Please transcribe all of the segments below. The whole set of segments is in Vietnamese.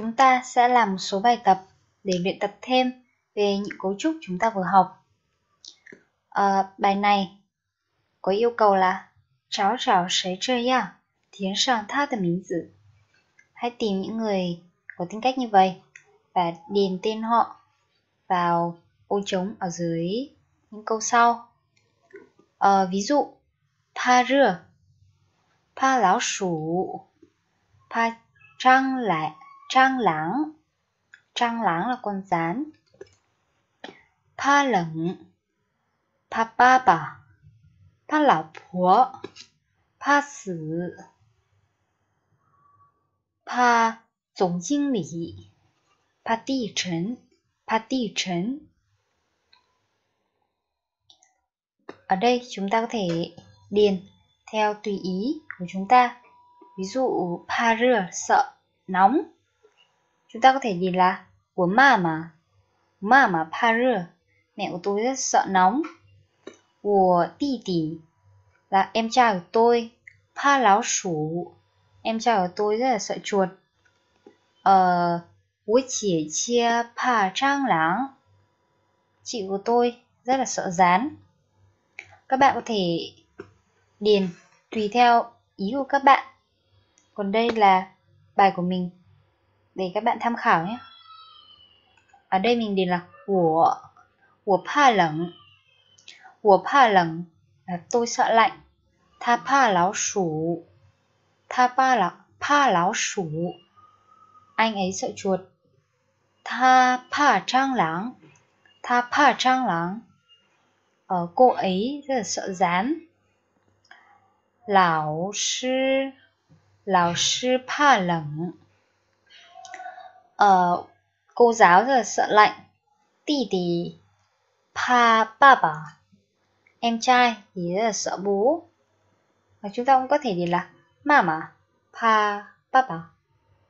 Chúng ta sẽ làm một số bài tập để luyện tập thêm về những cấu trúc chúng ta vừa học. À, bài này có yêu cầu là cháo chảo sấy chơi ya, tiến sang tha từ mình dự. Hãy tìm những người có tính cách như vậy và điền tên họ vào ô trống ở dưới những câu sau. À, ví dụ, pa rửa, pa lão sủ, pa trăng lại. Trang lãng. Trang lãng là con rán Tha lẫn Tha ba bà. Tha lão bố Tha sử. Tha tổng kinh lý Tha địa trần Tha địa trần Ở đây chúng ta có thể điền theo tùy ý của chúng ta. Ví dụ, pa rửa, sợ, nóng. Chúng ta có thể điền là của mama, mama Ma pa. Mẹ của tôi rất sợ nóng. Của tỷ tỷ là em trai của tôi. Pa láo sủ. Em trai của tôi rất là sợ chuột. Ờ, của chị chia pa trang láng. Chị của tôi rất là sợ rán các bạn có thể điền tùy theo ý của các bạn còn đây là bài của mình để các bạn tham khảo nhé. Ở đây mình điền là của của pa lạnh, của pa lạnh là tôi sợ lạnh. Tha pa lão sủ. Tha pa lão pa lão sủ. Anh ấy sợ chuột. Tha pa trang lãng tha pa trang láng. Ờ, cô ấy rất là sợ rán. Lão sư lão sư pa lạnh. uh, cô giáo rất là sợ lạnh tỷ tỷ pa ba bà em trai thì rất là sợ bố và chúng ta cũng có thể điền là mama pa ba bà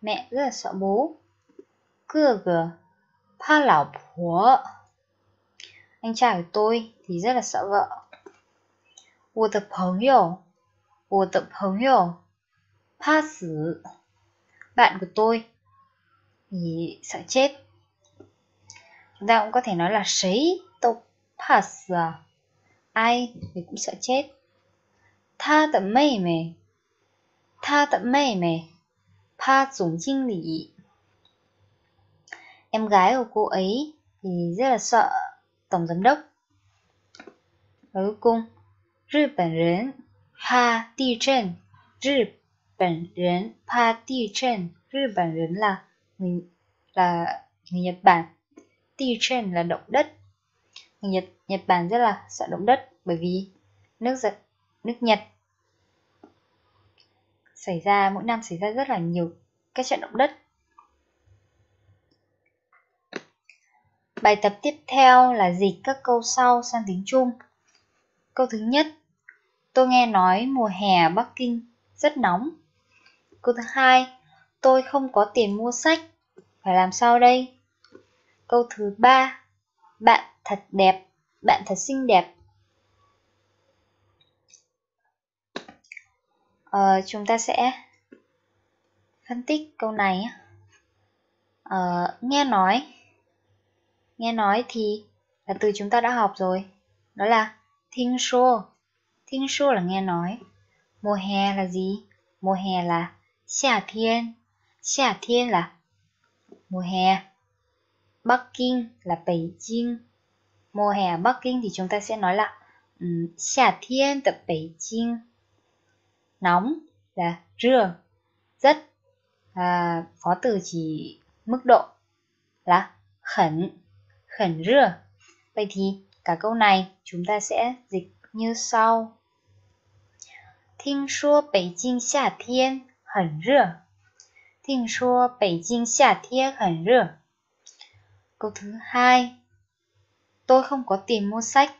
mẹ rất là sợ bố cơ gờ pa lão婆 anh trai của tôi thì rất là sợ vợ. 我的朋友，我的朋友怕死. Bạn của tôi vì sợ chết. Chúng ta cũng có thể nói là sấy tô pass ai thì cũng sợ chết. Tha tận mây mề. Tha tận mây mề. Pa dùng chinh lý em gái của cô ấy thì rất là sợ tổng giám đốc. Và cuối cùng Nhật Bản rến, pa địa chân Nhật Bản rến pa địa chân Nhật Bản nhân là người là người Nhật Bản, địa chân là động đất. Người Nhật Nhật Bản rất là sợ động đất bởi vì nước giật nước Nhật xảy ra mỗi năm xảy ra rất là nhiều các trận động đất Bài tập tiếp theo là dịch các câu sau sang tiếng Trung. Câu thứ nhất, tôi nghe nói mùa hè Bắc Kinh rất nóng. Câu thứ hai, tôi không có tiền mua sách, phải làm sao đây? Câu thứ ba, bạn thật đẹp, bạn thật xinh đẹp. Ờ, chúng ta sẽ phân tích câu này. Ờ, nghe nói Nghe nói thì là từ chúng ta đã học rồi. Đó là thinh shô. Thinh shô là nghe nói. Mùa hè là gì? Mùa hè là xà thiên. Xà thiên là mùa hè. Bắc Kinh là Bắc Kinh. Mùa hè Bắc Kinh thì chúng ta sẽ nói là um, xà thiên tại Bắc Kinh. Nóng là rưa, rất. À, phó từ chỉ mức độ là khẩn khẩn rửa. Vậy thì cả câu này chúng ta sẽ dịch như sau. 听说北京夏天很热。 听说北京夏天很热。Câu thứ hai, tôi không có tiền mua sách.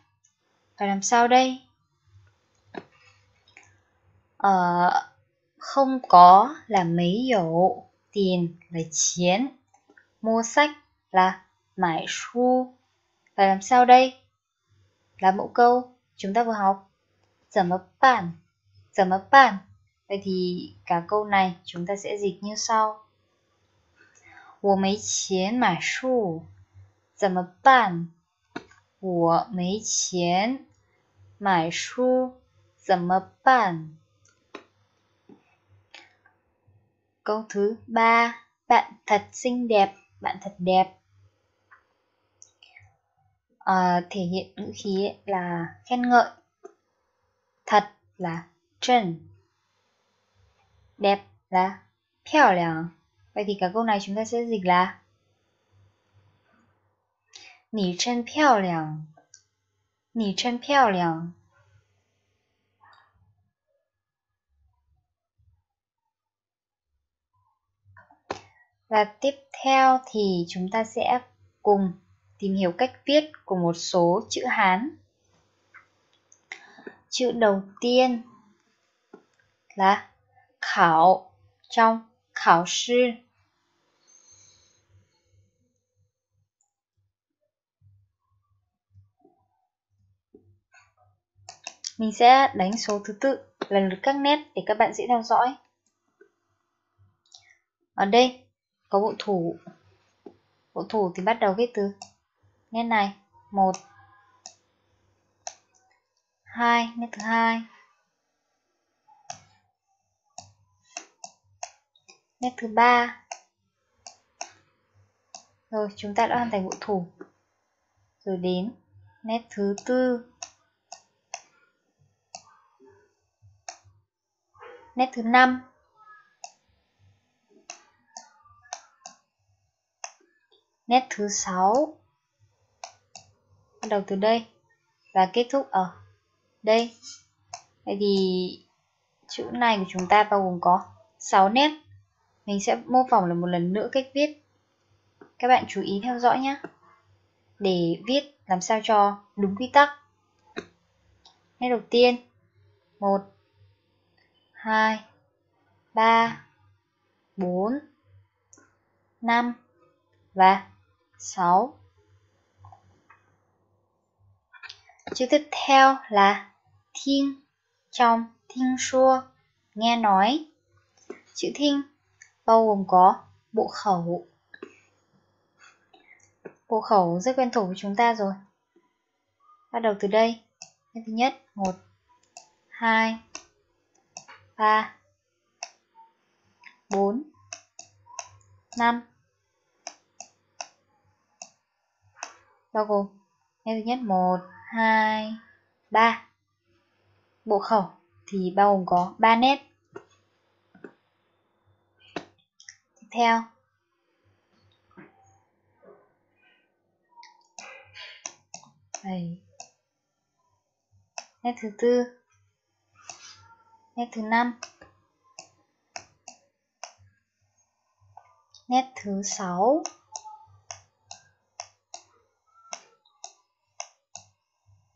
Phải làm sao đây? Ờ, không có là mấy dụ, tiền là chiến, mua sách là mải su. Phải làm sao đây? Là mẫu câu chúng ta vừa học.怎么办? 怎么办? Vậy thì cả câu này chúng ta sẽ dịch như sau. 我没钱买书，怎么办？我没钱买书，怎么办？Câu thứ ba, bạn thật xinh đẹp, bạn thật đẹp. À, thể hiện ngữ khí là khen ngợi. Thật là chân. đẹp, là 漂亮. Vậy thì cả câu này chúng ta sẽ dịch là Nì chân piao liang. Nì chân piao liang. Và tiếp theo thì chúng ta sẽ cùng tìm hiểu cách viết của một số chữ Hán. Chữ đầu tiên là khảo trong khảo sư. Mình sẽ đánh số thứ tự lần lượt các nét để các bạn dễ theo dõi. Ở đây có bộ thủ. Bộ thủ thì bắt đầu viết từ nét này, 1 2, nét thứ hai. Nét thứ ba. Rồi, chúng ta đã hoàn thành bộ thủ. Rồi đến nét thứ tư. Nét thứ năm. Nét thứ sáu. Bắt đầu từ đây và kết thúc ở đây. Vậy thì chữ này của chúng ta bao gồm có 6 nét. Mình sẽ mô phỏng lại một lần nữa cách viết. Các bạn chú ý theo dõi nhé. Để viết làm sao cho đúng quy tắc. Nét đầu tiên. 1 2 3 4 5 và 6 Chữ tiếp theo là thiên trong thiên xua, nghe nói. Chữ thiên bao gồm có bộ khẩu. Bộ khẩu rất quen thuộc với chúng ta rồi. Bắt đầu từ đây. Thứ nhất, 1, 2, 3, 4, 5. Bao gồm thứ nhất 1, 2, 3. Bộ khẩu thì bao gồm có 3 nét. Tiếp theo. Đây. Nét thứ tư. Nét thứ năm. Nét thứ sáu.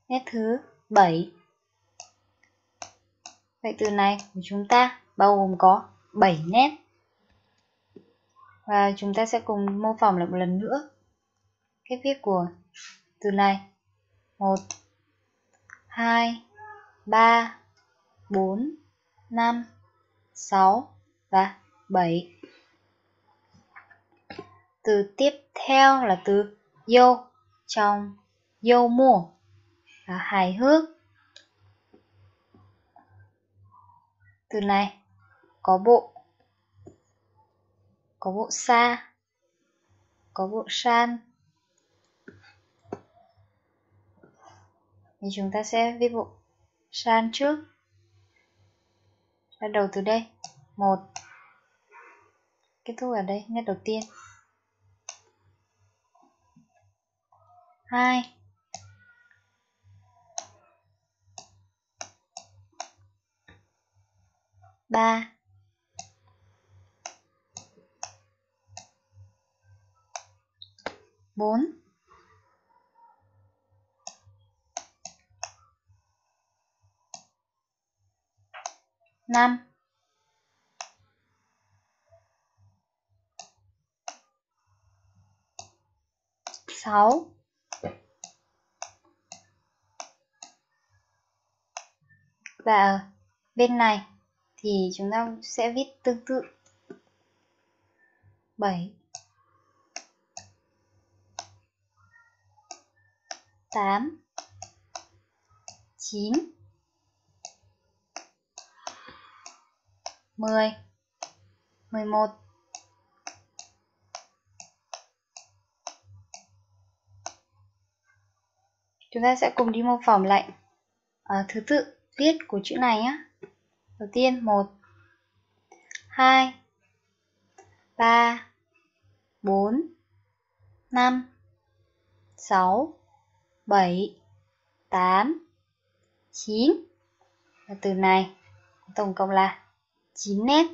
Nét thứ bảy Vậy từ này của chúng ta bao gồm có 7 nét và chúng ta sẽ cùng mô phỏng lại một lần nữa Cách viết của từ này 1 2 3 4 5 6 và 7 Từ tiếp theo là từ yêu trong yêu mùa và hài hước. Từ này, có bộ có bộ sa, có bộ san. Thì chúng ta sẽ viết bộ san trước. Bắt đầu từ đây. Một. Kết thúc ở đây nét đầu tiên. Hai. Ba. Bốn. Năm. Sáu. Và bên này thì chúng ta sẽ viết tương tự. 7 8 9 10 11 Chúng ta sẽ cùng đi mô phỏng lại à, thứ tự viết của chữ này nhé. Đầu tiên 1 2 3 4 5 6 7 8 9 và từ này tổng cộng là 9 nét.